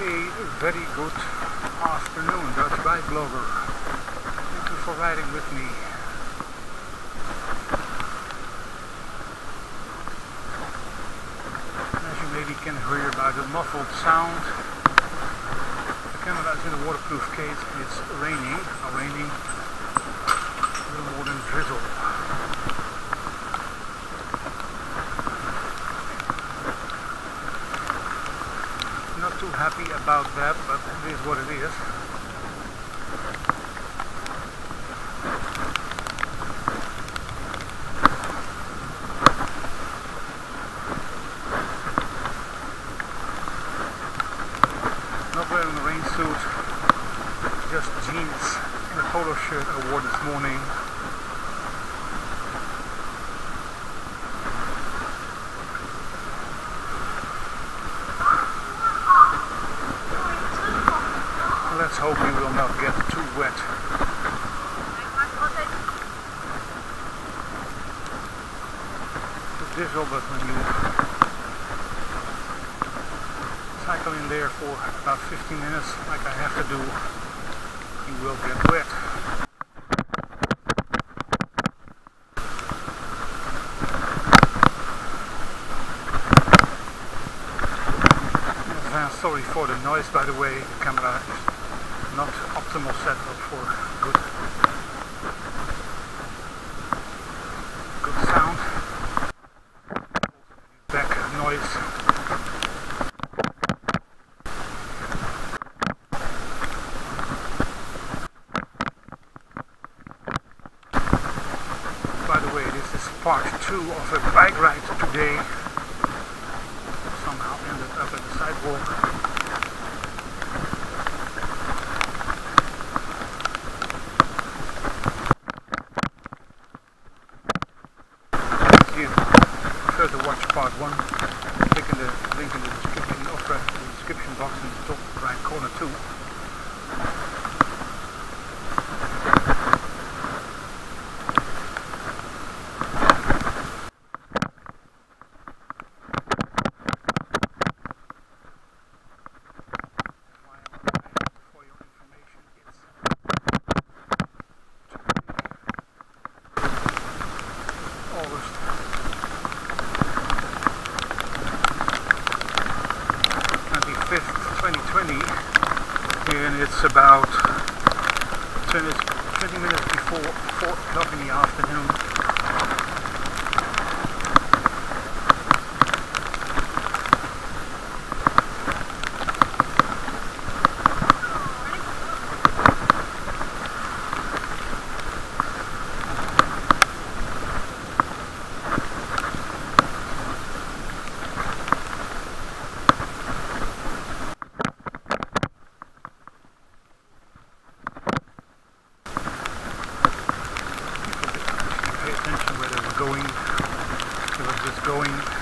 A very good afternoon, Dutch bike blogger. Thank you for riding with me. As you maybe can hear by the muffled sound, the camera is in a waterproof case and it's raining, or raining a little more than drizzle. Not too happy about that, but it is what it is. Not wearing a rain suit, just jeans and a polo shirt I wore this morning. Let's hope we will not get too wet. The diesel, but when you cycle in there for about 15 minutes, like I have to do, you will get wet. Sorry for the noise, by the way. The camera is not optimal setup for good sound. Back noise. By the way, this is part two of a bike ride today. Somehow ended up at the sidewalk. If you prefer to watch part one, click in the link in the description of uh, the description box in the top right corner too. For your information, it's August 25th, 2020, and it's about 20, 20 minutes before 4 o'clock in the afternoon. Pay attention where they were going. They were just going.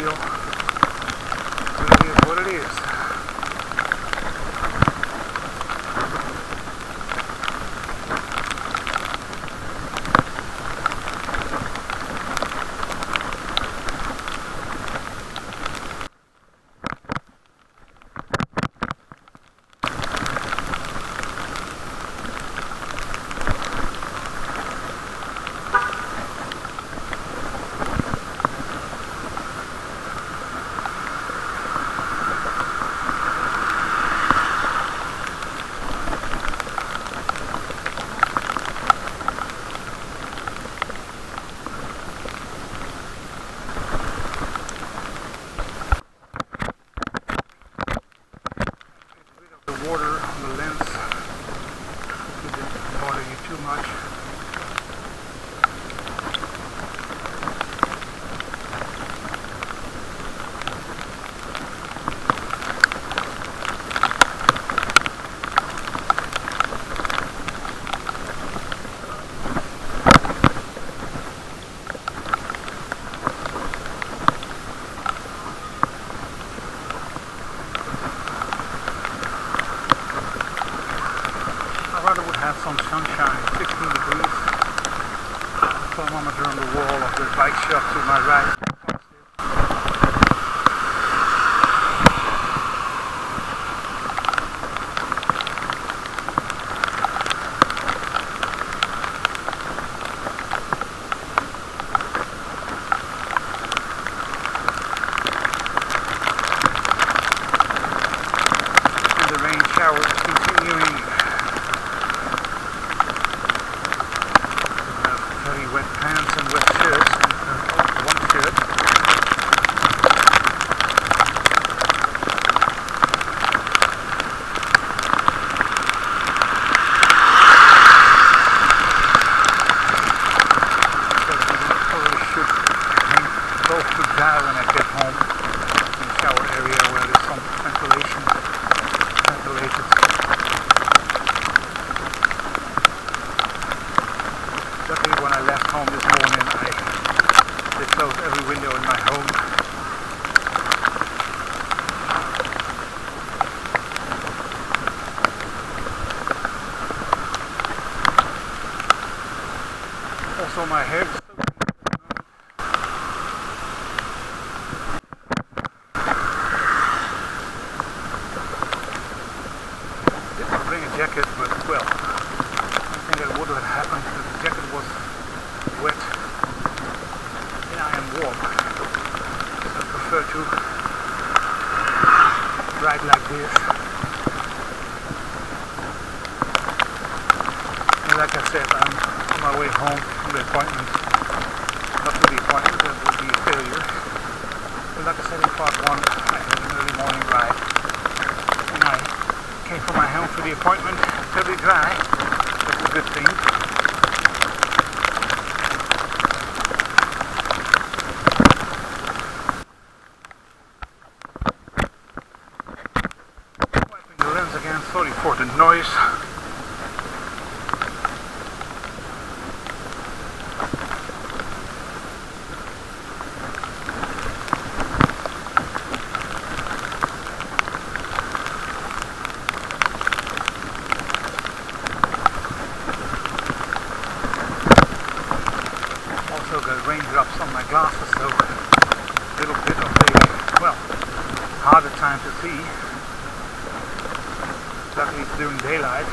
Not warm. I prefer to ride like this. And like I said, I'm on my way home from the appointment. Not to the appointment, that would be a failure. But like I said in part one, I had an early morning ride. And I came from my home to the appointment totally dry. That's a good thing. Wiping the lens again, sorry for the noise. Also got raindrops on my glasses, so a little bit of a, well, harder time to see. Luckily it's during daylight.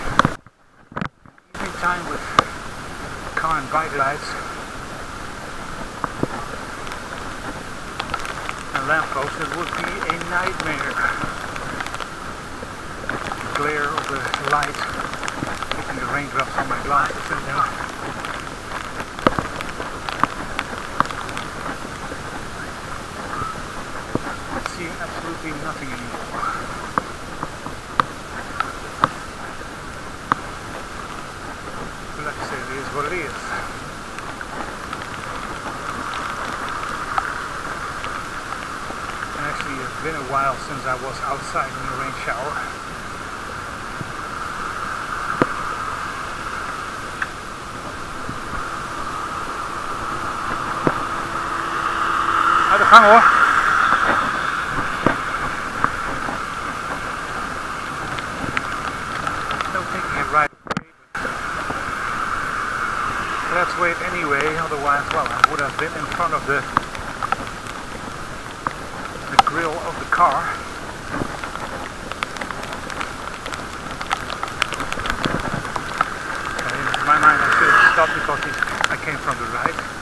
Evening time with car and bike lights and lampposts, it would be a nightmare. The glare of the light hitting the raindrops on my glasses and then since I was outside in the rain shower. Uit de gang it right away, but let's wait anyway, otherwise, well, I would have been in front of the car. Okay, in my mind I should have stopped because I came from the right.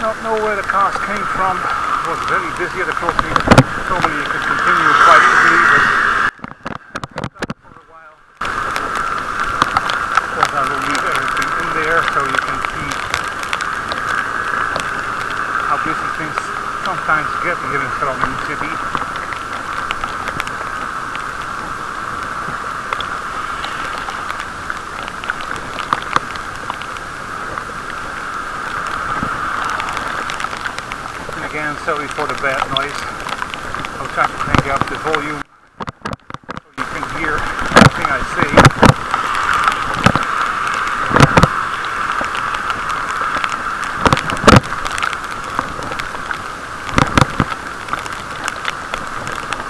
Not know where the cars came from. It was very busy at the crossing. Normally you could continue quite easily, but for a while. Of course, I will leave everything in there so you can see how busy things sometimes get here in Groningen City. Sorry for the bad noise. I'll try to crank up the volume so you can hear everything I say.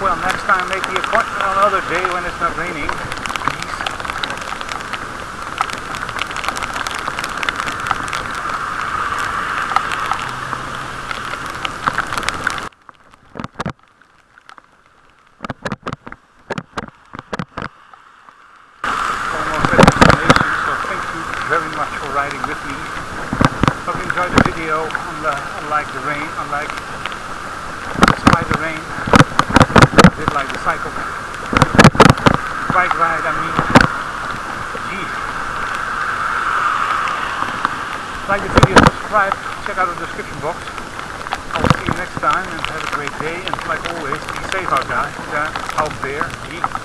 Well, next time make the appointment on another day when it's not raining. Please. Almost at destination, so thank you very much for riding with me. Hope you enjoyed the video, unlike, unlike the rain, unlike despite the rain. Bike ride, I mean. Gee. Like the video, subscribe, check out the description box. I'll see you next time and have a great day. And like always, be safe out there, out there. Gee.